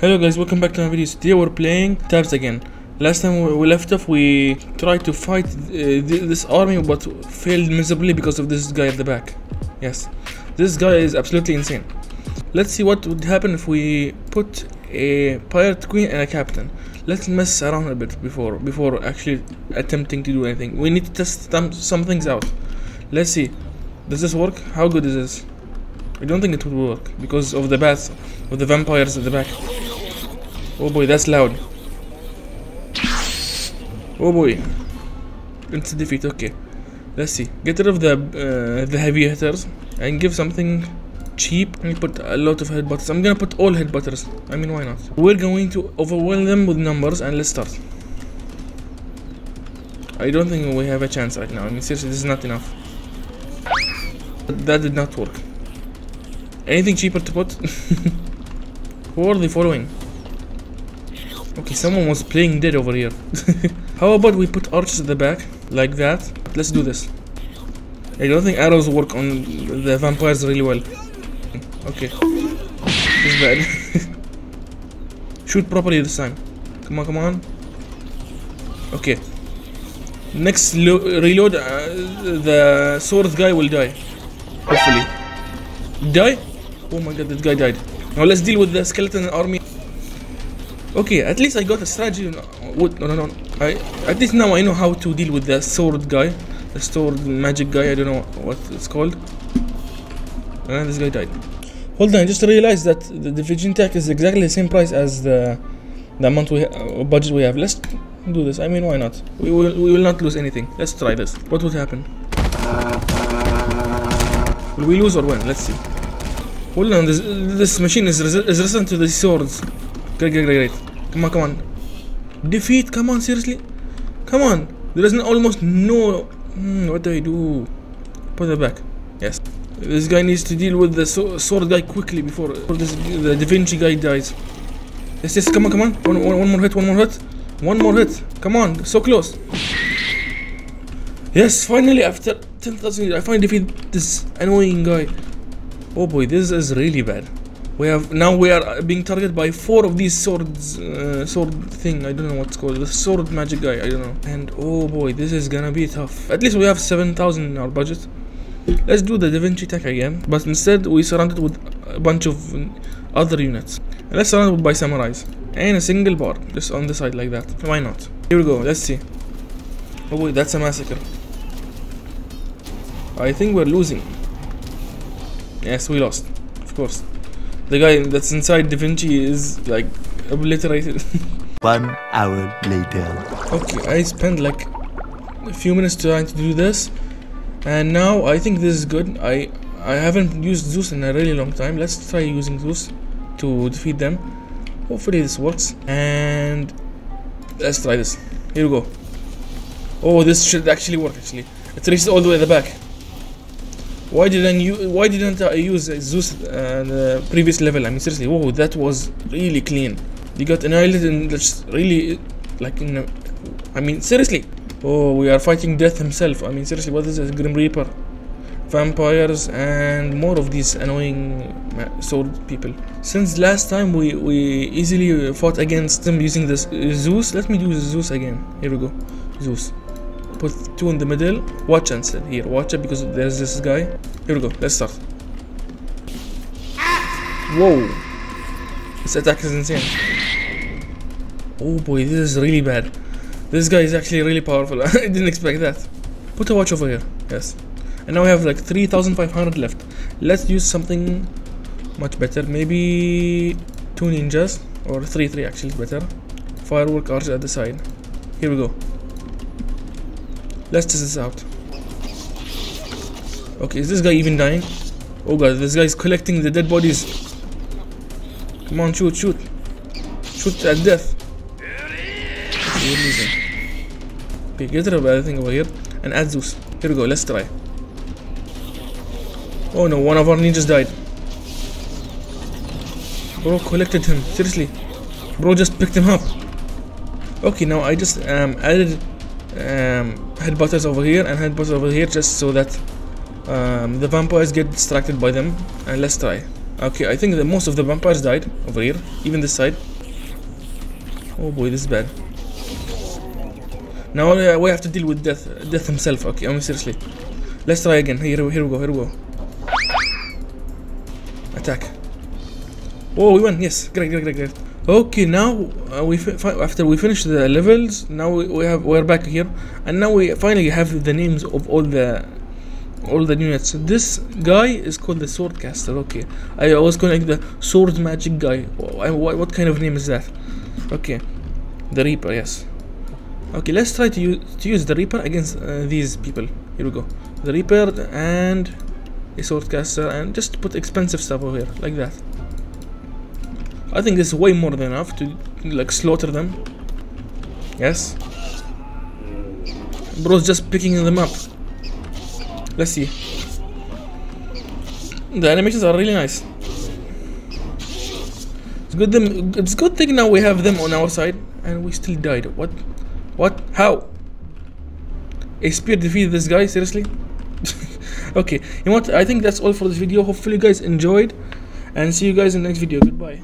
Hello guys, welcome back to my video. Today we're playing tabs again. Last time we left off, we tried to fight uh, th this army, but failed miserably because of this guy at the back. Yes, this guy is absolutely insane. Let's see what would happen if we put a pirate queen and a captain. Let's mess around a bit before before actually attempting to do anything. We need to test some some things out. Let's see. Does this work? How good is this? I don't think it would work because of the bats, of the vampires at the back. Oh boy, that's loud. Oh boy. Instant defeat, okay. Let's see. Get rid of the uh, the heavy hitters and give something cheap and put a lot of headbutters. I'm gonna put all headbutters. I mean, why not? We're going to overwhelm them with numbers and let's start. I don't think we have a chance right now. I mean, seriously, this is not enough. That did not work. Anything cheaper to put? Who are they following? Okay, someone was playing dead over here. How about we put archers at the back, like that? Let's do this. I don't think arrows work on the vampires really well. Okay. Bad. Shoot properly this time. Come on, come on. Okay. Next reload, uh, the sword guy will die. Hopefully. Die? Oh my god, that guy died. Now let's deal with the skeleton army. Okay, at least I got a strategy. What? No, no, no. I at least now I know how to deal with the sword guy, the sword magic guy. I don't know what it's called. And this guy died. Hold on, I just realized that the Da Vinci tech is exactly the same price as the the amount we uh, budget we have. Let's do this. I mean, why not? We will we will not lose anything. Let's try this. What would happen? Will we lose or win? Let's see. Hold on, this, this machine is, resi is resistant to the swords. Great, great, great, great. Come on, come on. Defeat, come on, seriously? Come on. There is almost no... Hmm, what do I do? Put it back. Yes. This guy needs to deal with the sword guy quickly before, before this, the Da Vinci guy dies. Yes, yes, come on, come on. One, one, one more hit, one more hit. One more hit. Come on, so close. Yes, finally, after 10,000 years, I finally defeat this annoying guy. Oh boy, this is really bad. We have now we are being targeted by four of these swords, uh, sword thing. I don't know what's called. The sword magic guy. I don't know. And oh boy, this is gonna be tough. At least we have seven thousand in our budget. Let's do the Da Vinci tech again, but instead we surrounded with a bunch of other units. And let's surround it by samurais and a single bar just on the side like that. Why not? Here we go. Let's see. Oh boy, that's a massacre. I think we're losing. Yes, we lost. Of course. The guy that's inside Da Vinci is like obliterated. One hour later. Okay, I spent like a few minutes trying to do this, and now I think this is good. I I haven't used Zeus in a really long time. Let's try using Zeus to defeat them. Hopefully this works. And let's try this. Here we go. Oh, this should actually work. Actually, it reaches all the way at the back. Why didn't you? Why didn't I use Zeus uh, previous level? I mean, seriously, whoa, that was really clean. You got annihilated and that's really like in. A, I mean, seriously. Oh, we are fighting death himself. I mean, seriously, what is this? Grim Reaper, vampires, and more of these annoying sword people. Since last time we we easily fought against them using this Zeus, let me do Zeus again. Here we go, Zeus put two in the middle. Watch instead here watch it because there's this guy. Here we go. Let's start. Whoa. This attack is insane. Oh boy this is really bad. This guy is actually really powerful. I didn't expect that. Put a watch over here. Yes. And now we have like 3500 left. Let's use something much better. Maybe two ninjas or three three actually better. Firework archer at the side. Here we go Let's test this out. Okay, is this guy even dying? Oh god, this guy is collecting the dead bodies. Come on, shoot, shoot. Shoot at death. Okay, get rid of everything over here and add Zeus. Here we go, let's try. Oh no, one of our ninjas died. Bro collected him, seriously. Bro just picked him up. Okay, now I just um, added um, headbutters over here and headbutters over here just so that um, the vampires get distracted by them and let's try Okay, I think that most of the vampires died over here, even this side. Oh boy, this is bad. Now uh, we have to deal with death, death himself. Okay, I mean seriously. Let's try again. Here, here we go. Here we go. Attack. Oh, we won. Yes, great, great, great, great. Okay, now uh, we after we finish the levels, now we, we have we're back here, and now we finally have the names of all the all the units. This guy is called the swordcaster. Okay, I was calling the sword magic guy. Wh- What, what kind of name is that? Okay, the Reaper. Yes. Okay, let's try to use to use the Reaper against uh, these people. Here we go. The Reaper and a swordcaster, and just put expensive stuff over here like that. I think is way more than enough to like slaughter them. Yes. Bro's just picking them up. Let's see. The animations are really nice. It's good them it's good thing now we have them on our side and we still died. What what how? A spear defeated this guy, seriously? okay, you know what? I think that's all for this video. Hopefully you guys enjoyed and see you guys in the next video. Goodbye.